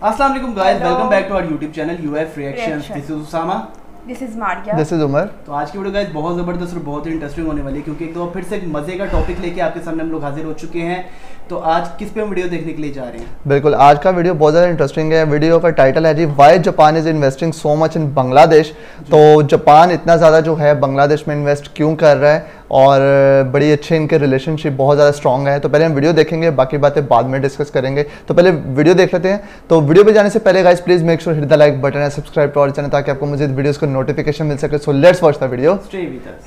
Alaikum guys, Hello. welcome back to our YouTube channel UF Reactions. Reaction. This is Usama. This is Maria this is Umar तो आज की video guys बहुत ज़बरदस्त और बहुत ही interesting होने वाली है क्योंकि एक तो फिर से एक मज़े का टॉपिक लेके आपके सामने हम लोग हाजिर हो चुके हैं। तो आज किस पे हम वीडियो देखने के लिए जा रहे हैं? बिल्कुल आज का वीडियो बहुत ज़्यादा इंटरेस्टिंग है। वीडियो का टाइटल है जी why Japan is investing so much in Bangladesh तो जापान इतना ज़्यादा जो है बांग्लादेश में इन्वेस्ट क्यों कर रहा है? और बड़ी अच्छे इनके रिलेशनशिप बहुत ज़्यादा स्ट्रॉन्ग है। तो पहले हम वीडियो देखेंगे बाकी बातें बाद में डिस्कस करेंगे। तो पहले वीडियो देख लेते हैं। तो वीडियो पे जाने से पहले guys please make sure hit the like button है सब्सक्राइब टू और चैनल ताकि आपको मुझे वीडियोज़ को नोटिफिकेशन मिल सके। So let's watch the video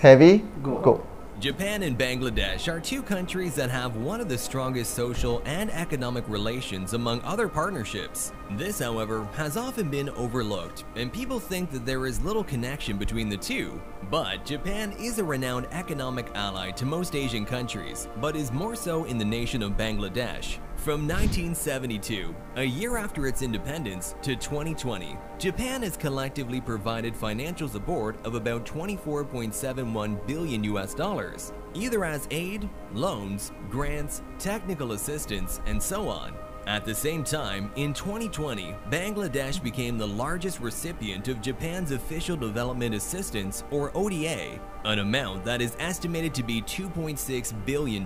heavy. Go Japan and Bangladesh are two countries that have one of the strongest social and economic relations among other partnerships. This, however, has often been overlooked, and people think that there is little connection between the two. But Japan is a renowned economic ally to most Asian countries, but is more so in the nation of Bangladesh. From 1972, a year after its independence, to 2020, Japan has collectively provided financial support of about 24.71 billion US dollars, either as aid, loans, grants, technical assistance, and so on. At the same time, in 2020, Bangladesh became the largest recipient of Japan's Official Development Assistance, or ODA, an amount that is estimated to be $2.6 billion,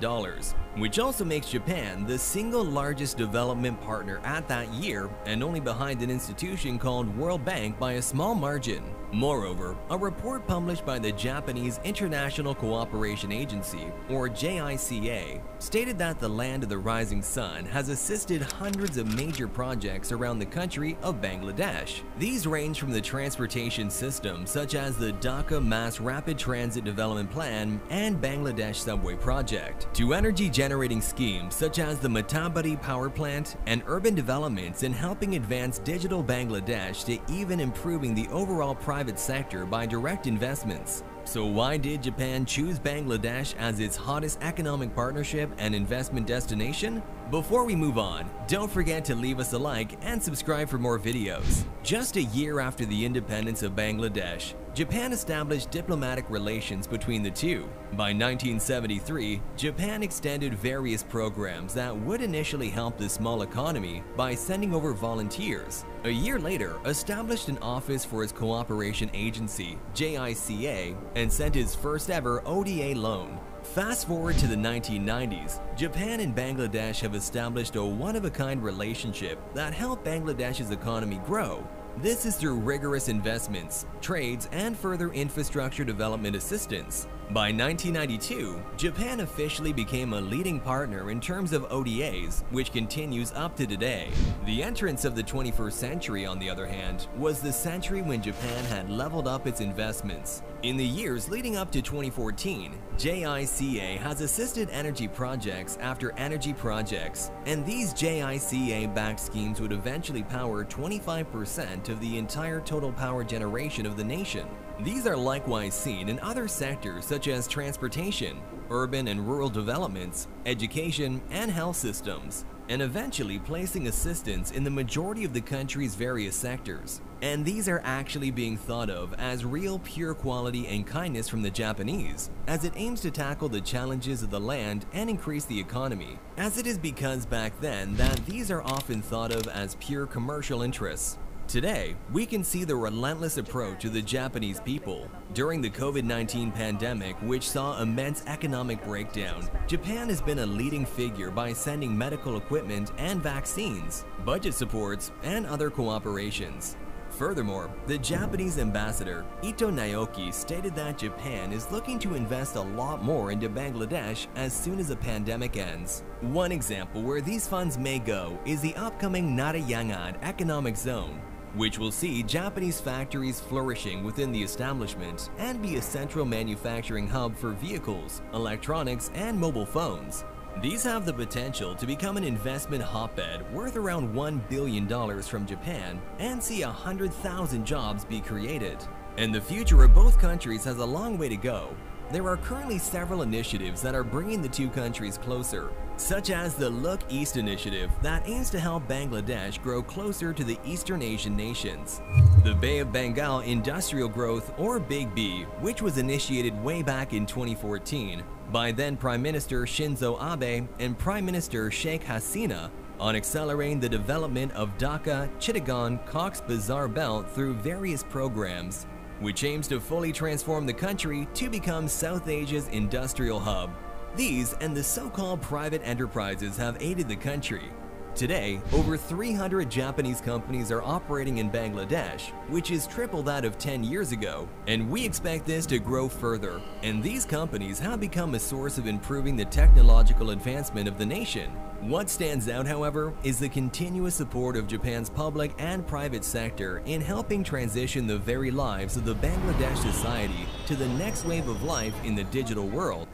which also makes Japan the single largest development partner at that year and only behind an institution called World Bank by a small margin. Moreover, a report published by the Japanese International Cooperation Agency, or JICA, stated that the Land of the Rising Sun has assisted hundreds of major projects around the country of Bangladesh. These range from the transportation system, such as the Dhaka Mass Rapid Transit Development Plan and Bangladesh Subway Project, to energy generating schemes such as the Matarbari Power Plant and urban developments in helping advance digital Bangladesh to even improving the overall private sector by direct investments. So why did Japan choose Bangladesh as its hottest economic partnership and investment destination? Before we move on, don't forget to leave us a like and subscribe for more videos. Just a year after the independence of Bangladesh, Japan established diplomatic relations between the two. By 1973, Japan extended various programs that would initially help the small economy by sending over volunteers. A year later, established an office for its cooperation agency, JICA, and sent its first ever ODA loan. Fast forward to the 1990s, Japan and Bangladesh have established a one-of-a-kind relationship that helped Bangladesh's economy grow. This is through rigorous investments, trades, and further infrastructure development assistance. By 1992, Japan officially became a leading partner in terms of ODAs, which continues up to today. The entrance of the 21st century, on the other hand, was the century when Japan had leveled up its investments. In the years leading up to 2014, JICA has assisted energy projects after energy projects, and these JICA-backed schemes would eventually power 25% of the entire total power generation of the nation. These are likewise seen in other sectors such as transportation, urban and rural developments, education, and health systems, and eventually placing assistance in the majority of the country's various sectors. And these are actually being thought of as real pure quality and kindness from the Japanese, as it aims to tackle the challenges of the land and increase the economy, as it is because back then that these are often thought of as pure commercial interests. Today, we can see the relentless approach of the Japanese people. During the COVID-19 pandemic, which saw immense economic breakdown, Japan has been a leading figure by sending medical equipment and vaccines, budget supports, and other cooperations. Furthermore, the Japanese ambassador, Ito Naoki, stated that Japan is looking to invest a lot more into Bangladesh as soon as the pandemic ends. One example where these funds may go is the upcoming Narayanganj Economic Zone, which will see Japanese factories flourishing within the establishment and be a central manufacturing hub for vehicles, electronics, and mobile phones. These have the potential to become an investment hotbed worth around $1 billion from Japan and see 100,000 jobs be created. And the future of both countries has a long way to go. There are currently several initiatives that are bringing the two countries closer, such as the Look East initiative that aims to help Bangladesh grow closer to the Eastern Asian nations. The Bay of Bengal Industrial Growth, or Big B, which was initiated way back in 2014 by then Prime Minister Shinzo Abe and Prime Minister Sheikh Hasina, on accelerating the development of Dhaka, Chittagong, Cox Bazar Belt through various programs, which aims to fully transform the country to become South Asia's industrial hub. These and the so-called private enterprises have aided the country. Today, over 300 Japanese companies are operating in Bangladesh, which is triple that of 10 years ago, and we expect this to grow further. And these companies have become a source of improving the technological advancement of the nation. What stands out, however, is the continuous support of Japan's public and private sector in helping transition the very lives of the Bangladesh society to the next wave of life in the digital world.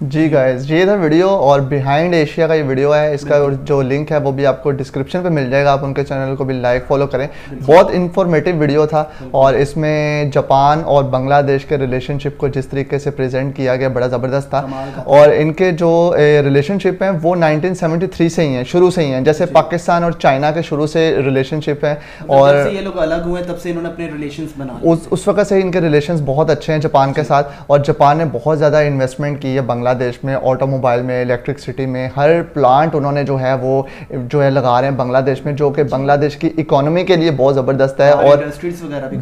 जी guys ये था video और behind Asia का ये video है इसका जो link है वो भी आपको डिस्क्रिप्शन पे मिल जाएगा आप उनके चैनल को भी लाइक फॉलो करें। बहुत इन्फॉर्मेटिव वीडियो था और इसमें जापान और बांग्लादेश के रिलेशनशिप को जिस तरीके से प्रेजेंट किया गया बड़ा ज़बरदस्त था। और इनके जो रिलेशनशिप हैं वो 1973 से ही हैं शुरू से ही हैं। जैसे पाकिस्तान और चाइना के शुरू से रिलेशनशिप है और ये लोग अलग हुए तब से इन्होंने अपने रिलेशन बना उस वक्त से इनके रिलेशन बहुत अच्छे हैं जापान के साथ और जापान ने बहुत ज़्यादा इन्वेस्टमेंट की है बांग्ला बांग्लादेश में ऑटोमोबाइल में इलेक्ट्रिसिटी में हर प्लांट उन्होंने जो है वो जो है लगा रहे हैं बांग्लादेश में जो कि बांग्लादेश की इकोनॉमी के लिए बहुत ज़बरदस्त है और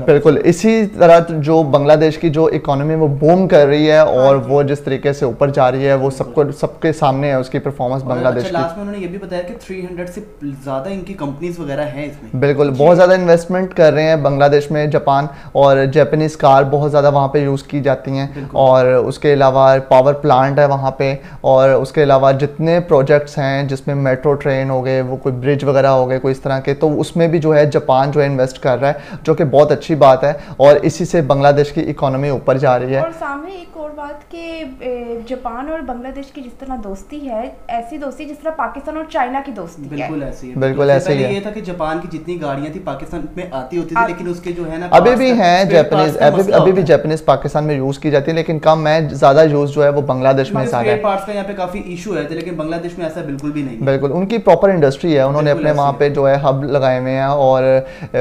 बिल्कुल इसी तरह जो बांग्लादेश की जो इकोनॉमी वो बूम कर रही है और हाँ वो जिस तरीके से ऊपर जा रही है वो सबको सबके सामने है उसकी परफॉर्मेंस बांग्लादेश अच्छा, लास्ट में उन्होंने ये भी बताया कि 300 से ज़्यादा इनकी कंपनीज़ वगैरह हैं इसमें। बिल्कुल बहुत ज़्यादा इन्वेस्टमेंट कर रहे हैं बांग्लादेश में जापान और जापानीज कार बहुत ज़्यादा वहाँ पे यूज़ की जाती हैं। और उसके अलावा पावर प्लांट प्लांट है वहाँ पे। और उसके अलावा जितने प्रोजेक्ट्स हैं जिसमें मेट्रो ट्रेन हो गए वो कोई ब्रिज वगैरह हो गए कोई इस तरह के तो उसमें भी जो है जापान जो है इन्वेस्ट कर रहा है जो कि बहुत अच्छी बात है। और इसी से बांग्लादेश की इकोनॉमी ऊपर जा रही है। और सामने एक और बात कि जापान और बांग्लादेश की जिस तरह दोस्ती है ऐसी दोस्ती जिस तरह पाकिस्तान और चाइना की दोस्ती बिल्कुल ऐसी है। बिल्कुल ऐसे ही। ये था कि जापान की जितनी गाड़ियाँ थी पाकिस्तान में आती होती थी लेकिन उसके जो है ना अभी भी हैं जापानीज अभी भी जापानीज पाकिस्तान में यूज़ की जाती है लेकिन कम है ज़्यादा यूज़ जो है वो बांग्लादेश में ज़्यादा है। पार्ट्स का यहाँ पे काफ़ी इशू है लेकिन बांग्लादेश में ऐसा बिल्कुल भी नहीं बिल्कुल उनकी प्रॉपर इंडस्ट्री है। उन्होंने अपने वहाँ पे जो है हब लगाए हुए हैं और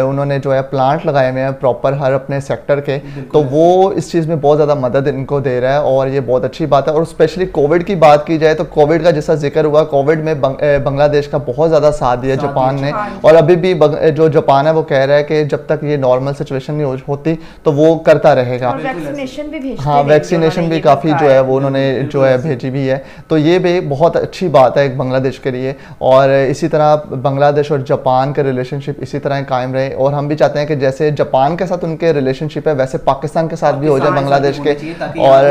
उन्होंने जो है प्लांट लगाए हुए हैं प्रॉपर हर अपने सेक्टर के। तो वो इस चीज़ में बहुत ज़्यादा मदद इनको दे रहा है और ये बहुत अच्छी बात है। और स्पेशली कोविड की बात की जाए तो कोविड का जैसा ज़िक्र हुआ कोविड में बांग्लादेश का बहुत ज़्यादा साथ दिया जापान ने। और अभी भी जो जापान है वो कह रहा है कि जब तक ये नॉर्मल सिचुएशन नहीं होती तो वो करता रहेगा। हाँ। वैक्सीनेशन भी काफ़ी जो है वो उन्होंने जो है भेजी भी है। तो ये भी बहुत अच्छी बात है एक बांग्लादेश के लिए। और इसी तरह बांग्लादेश और जापान के रिलेशनशिप इसी तरह कायम रहे। और हम भी चाहते हैं कि जैसे जापान के साथ उनके रिलेशनशिप है वैसे पाकिस्तान के साथ भी हो जाए बांग्लादेश के। और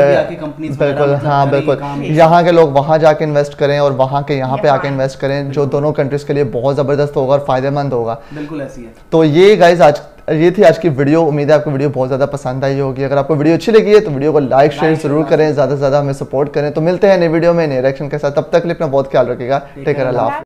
बिल्कुल हाँ बिल्कुल। यहाँ के लोग वहाँ जाके इन्वेस्ट करें और वहाँ के यहाँ पे आके इन्वेस्ट करें जो दोनों कंट्रीज़ के लिए बहुत ज़बरदस्त होगा और फ़ायदेमंद होगा। बिल्कुल ऐसी है। तो ये गाइज़ आज ये थी आज की वीडियो। उम्मीद है आपको वीडियो बहुत ज़्यादा पसंद आई होगी। अगर आपको वीडियो अच्छी लगी है तो वीडियो को लाइक शेयर ज़रूर करें ज़्यादा से ज़्यादा हमें सपोर्ट करें। तो मिलते हैं नए वीडियो में नए रिएक्शन के साथ। तब तक लिए अपना बहुत ख्याल रखेगा टेक अल्लाह